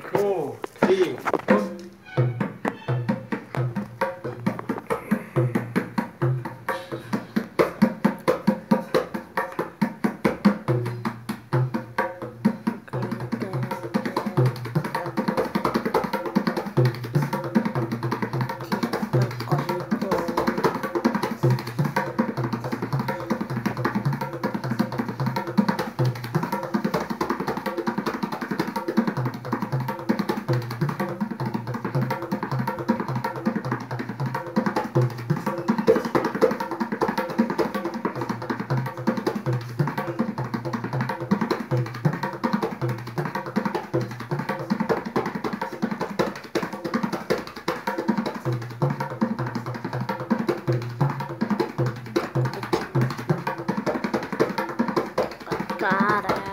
one, two, three. Cara.